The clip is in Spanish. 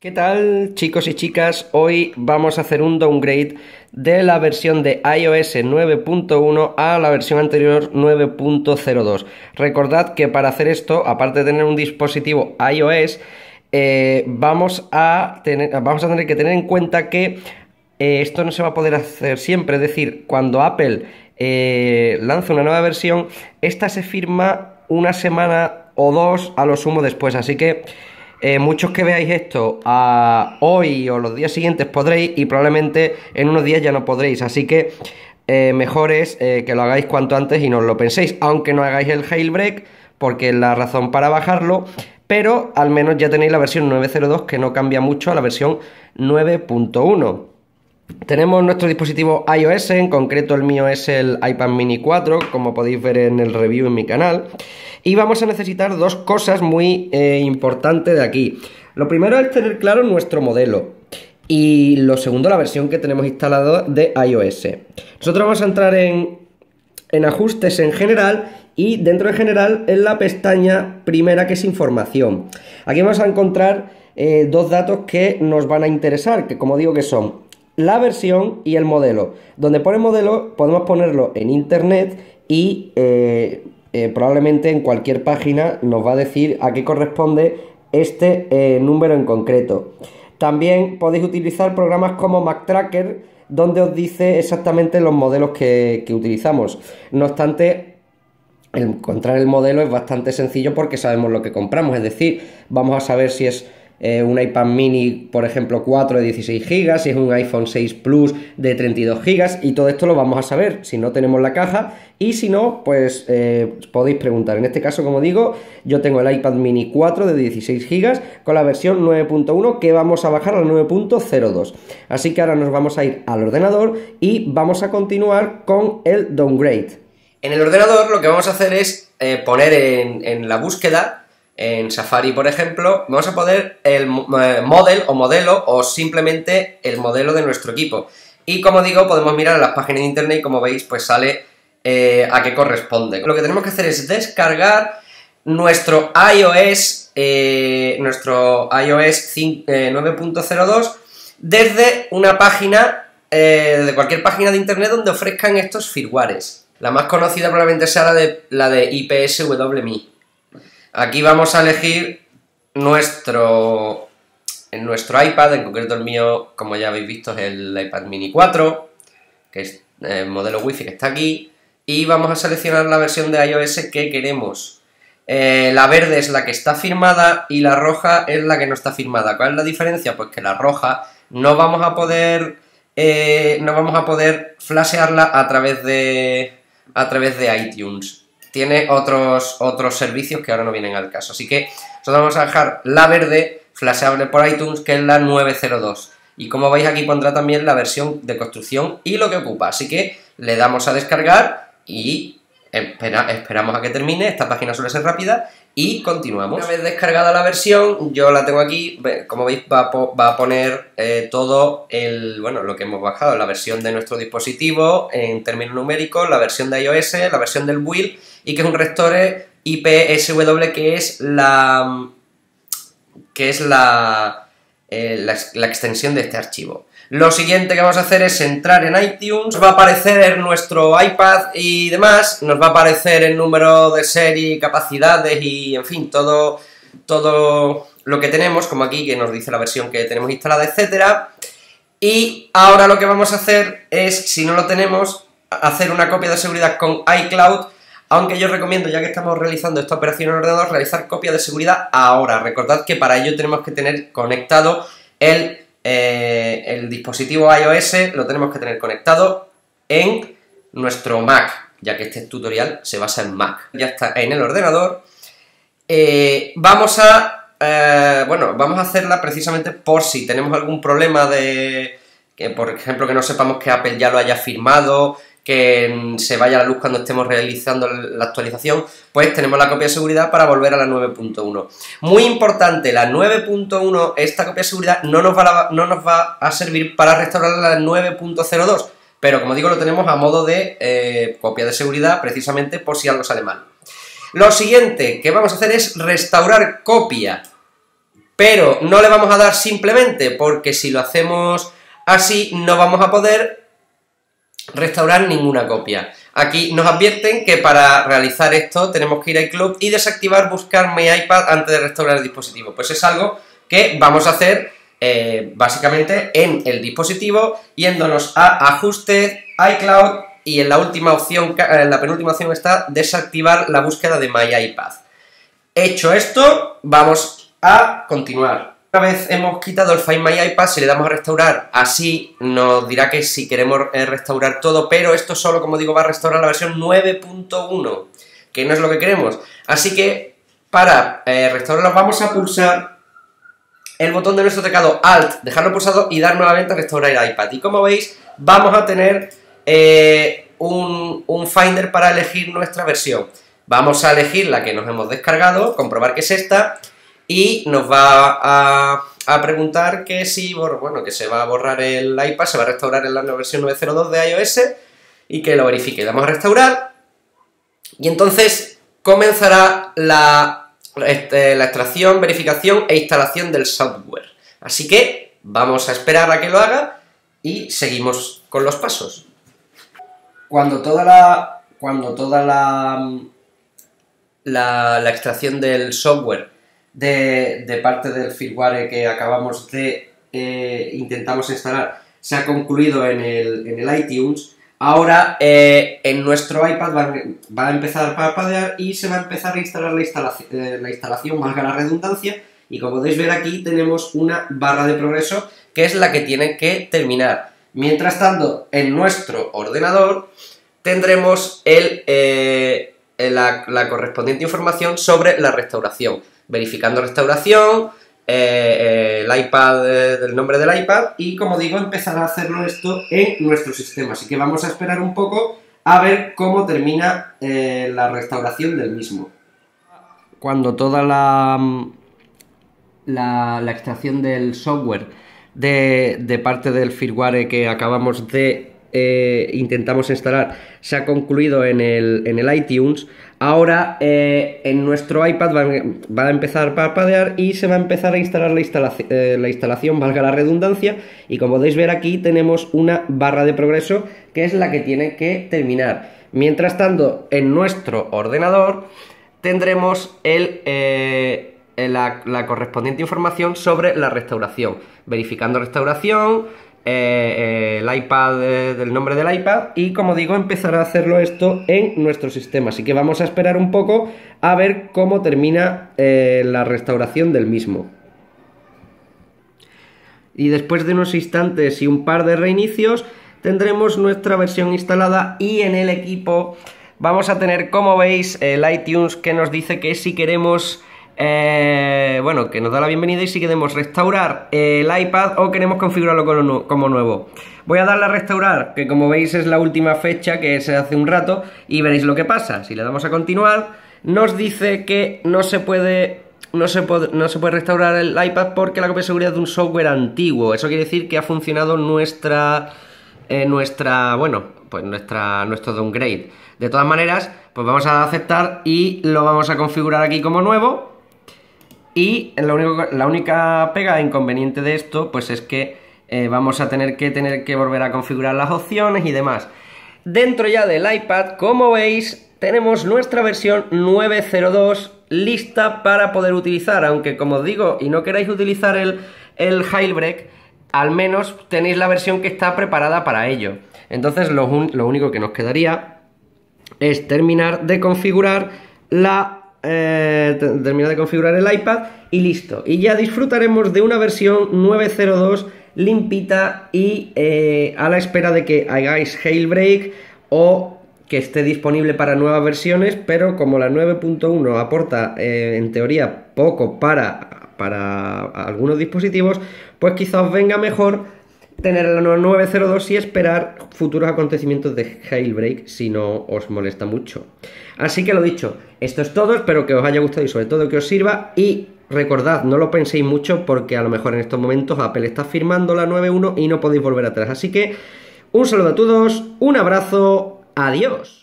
¿Qué tal chicos y chicas? Hoy vamos a hacer un downgrade de la versión de iOS 9.1 a la versión anterior 9.02. Recordad que para hacer esto, aparte de tener un dispositivo iOS, eh, vamos, a tener, vamos a tener que tener en cuenta que eh, esto no se va a poder hacer siempre. Es decir, cuando Apple eh, lanza una nueva versión, esta se firma una semana o dos a lo sumo después. Así que eh, muchos que veáis esto a hoy o los días siguientes podréis y probablemente en unos días ya no podréis. Así que eh, mejor es eh, que lo hagáis cuanto antes y no os lo penséis, aunque no hagáis el jailbreak, porque es la razón para bajarlo. Pero al menos ya tenéis la versión 9.02 que no cambia mucho a la versión 9.1. Tenemos nuestro dispositivo iOS, en concreto el mío es el iPad mini 4, como podéis ver en el review en mi canal. Y vamos a necesitar dos cosas muy eh, importantes de aquí. Lo primero es tener claro nuestro modelo. Y lo segundo, la versión que tenemos instalado de iOS. Nosotros vamos a entrar en, en ajustes en general y dentro de general en la pestaña primera que es información. Aquí vamos a encontrar eh, dos datos que nos van a interesar, que como digo que son la versión y el modelo. Donde pone modelo podemos ponerlo en internet y eh, eh, probablemente en cualquier página nos va a decir a qué corresponde este eh, número en concreto. También podéis utilizar programas como MacTracker donde os dice exactamente los modelos que, que utilizamos. No obstante, encontrar el modelo es bastante sencillo porque sabemos lo que compramos, es decir, vamos a saber si es eh, un iPad mini, por ejemplo, 4 de 16 GB, si es un iPhone 6 Plus de 32 GB, y todo esto lo vamos a saber si no tenemos la caja, y si no, pues eh, podéis preguntar. En este caso, como digo, yo tengo el iPad mini 4 de 16 GB con la versión 9.1 que vamos a bajar a la 9.02. Así que ahora nos vamos a ir al ordenador y vamos a continuar con el downgrade. En el ordenador lo que vamos a hacer es eh, poner en, en la búsqueda en Safari, por ejemplo, vamos a poner el eh, model o modelo o simplemente el modelo de nuestro equipo. Y como digo, podemos mirar a las páginas de internet y como veis, pues sale eh, a qué corresponde. Lo que tenemos que hacer es descargar nuestro iOS, eh, nuestro iOS 9.02 desde una página, de cualquier página de internet donde ofrezcan estos firmwares. La más conocida probablemente sea la de, la de IPSWMI. Aquí vamos a elegir nuestro, en nuestro iPad, en concreto el mío, como ya habéis visto, es el iPad mini 4, que es el modelo Wi-Fi que está aquí, y vamos a seleccionar la versión de iOS que queremos. Eh, la verde es la que está firmada y la roja es la que no está firmada. ¿Cuál es la diferencia? Pues que la roja no vamos a poder eh, no vamos a poder flashearla a través de a través de iTunes tiene otros, otros servicios que ahora no vienen al caso. Así que nosotros vamos a dejar la verde flasheable por iTunes, que es la 902. Y como veis aquí pondrá también la versión de construcción y lo que ocupa. Así que le damos a descargar y esperamos a que termine. Esta página suele ser rápida y continuamos. Una vez descargada la versión, yo la tengo aquí, como veis va a, poner eh, todo el, bueno, lo que hemos bajado, la versión de nuestro dispositivo en términos numéricos, la versión de iOS, la versión del build y que es un restore IPSW que es la que es la, eh, la, la extensión de este archivo. Lo siguiente que vamos a hacer es entrar en iTunes, nos va a aparecer nuestro iPad y demás, nos va a aparecer el número de serie, capacidades y, en fin, todo, todo lo que tenemos, como aquí, que nos dice la versión que tenemos instalada, etcétera. Y ahora lo que vamos a hacer es, si no lo tenemos, hacer una copia de seguridad con iCloud, aunque yo recomiendo, ya que estamos realizando esta operación en ordenador, realizar copia de seguridad ahora. Recordad que para ello tenemos que tener conectado el eh, el dispositivo iOS lo tenemos que tener conectado en nuestro Mac, ya que este tutorial se basa en Mac. Ya está en el ordenador. Eh, vamos a, eh, bueno, vamos a hacerla precisamente por si tenemos algún problema de, que por ejemplo, que no sepamos que Apple ya lo haya firmado, que se vaya la luz cuando estemos realizando la actualización, pues tenemos la copia de seguridad para volver a la 9.1. Muy importante, la 9.1, esta copia de seguridad no nos, va a, no nos va a servir para restaurar la 9.02, pero como digo, lo tenemos a modo de eh, copia de seguridad precisamente por si algo sale mal. Lo siguiente que vamos a hacer es restaurar copia pero no le vamos a dar simplemente porque si lo hacemos así no vamos a poder restaurar ninguna copia. Aquí nos advierten que para realizar esto tenemos que ir a iCloud y desactivar buscar mi iPad antes de restaurar el dispositivo. Pues es algo que vamos a hacer eh, básicamente en el dispositivo yéndonos a ajustes, iCloud y en la última opción, en la penúltima opción está desactivar la búsqueda de My iPad. Hecho esto, vamos a continuar. Una vez hemos quitado el Find My iPad, si le damos a restaurar, así nos dirá que si queremos eh, restaurar todo, pero esto solo, como digo, va a restaurar la versión 9.1, que no es lo que queremos. Así que, para eh, restaurarlo vamos a pulsar el botón de nuestro teclado Alt, dejarlo pulsado y dar nuevamente a restaurar el iPad. Y como veis, vamos a tener eh, un, un Finder para elegir nuestra versión. Vamos a elegir la que nos hemos descargado, comprobar que es esta, y nos va a, preguntar que si, bueno, que se va a borrar el iPad, se va a restaurar en la versión 9.02 de iOS y que lo verifique. Vamos a restaurar y entonces comenzará la, este, la extracción, verificación e instalación del software. Así que vamos a esperar a que lo haga y seguimos con los pasos. Cuando toda la, cuando toda la, la extracción del software de, parte del firmware que acabamos de eh, intentamos instalar se ha concluido en el, en el iTunes, ahora eh, en nuestro iPad va, a empezar a parpadear y se va a empezar a instalar la instalación, eh, la instalación, valga la redundancia, y como podéis ver aquí tenemos una barra de progreso que es la que tiene que terminar. Mientras tanto, en nuestro ordenador tendremos el, la, la correspondiente información sobre la restauración verificando restauración, eh, eh, el iPad eh, del nombre del iPad y como digo empezará a hacerlo esto en nuestro sistema. Así que vamos a esperar un poco a ver cómo termina la restauración del mismo. Cuando toda la, la, extracción del software de, parte del firmware que acabamos de intentamos instalar se ha concluido en el, en el iTunes, Ahora eh, en nuestro iPad va, a empezar a parpadear y se va a empezar a instalar la, eh, la, instalación, valga la redundancia, y como podéis ver aquí tenemos una barra de progreso que es la que tiene que terminar. Mientras tanto, en nuestro ordenador tendremos el, eh, la, la correspondiente información sobre la restauración, verificando restauración, eh, eh, el iPad eh, del nombre del iPad y como digo empezará a hacerlo esto en nuestro sistema. Así que vamos a esperar un poco a ver cómo termina la restauración del mismo. Y después de unos instantes y un par de reinicios tendremos nuestra versión instalada y en el equipo vamos a tener como veis el iTunes que nos dice que si queremos eh, bueno, que nos da la bienvenida y si queremos restaurar el iPad o queremos configurarlo como nuevo. Voy a darle a restaurar, que como veis es la última fecha que se hace un rato y veréis lo que pasa. Si le damos a continuar, nos dice que no se puede no se, puede, no se puede restaurar el iPad porque la copia de seguridad es de un software antiguo. Eso quiere decir que ha funcionado nuestra, eh, nuestra, bueno, pues nuestra, nuestro downgrade. De todas maneras, pues vamos a aceptar y lo vamos a configurar aquí como nuevo. Y la única pega inconveniente de esto, pues es que eh, vamos a tener que tener que volver a configurar las opciones y demás. Dentro ya del iPad, como veis, tenemos nuestra versión 9.02 lista para poder utilizar, aunque como os digo, y no queráis utilizar el, el al menos tenéis la versión que está preparada para ello. Entonces lo único que nos quedaría es terminar de configurar la eh, de configurar el iPad y listo. Y ya disfrutaremos de una versión 9.02 limpita y eh, a la espera de que hagáis Jailbreak o que esté disponible para nuevas versiones, pero como la 9.1 aporta eh, en teoría poco para, para algunos dispositivos, pues quizás venga mejor tener la 902 y esperar futuros acontecimientos de Jailbreak si no os molesta mucho. Así que lo dicho, esto es todo, espero que os haya gustado y sobre todo que os sirva y recordad, no lo penséis mucho porque a lo mejor en estos momentos Apple está firmando la 9.1 y no podéis volver atrás. Así que un saludo a todos, un abrazo, adiós.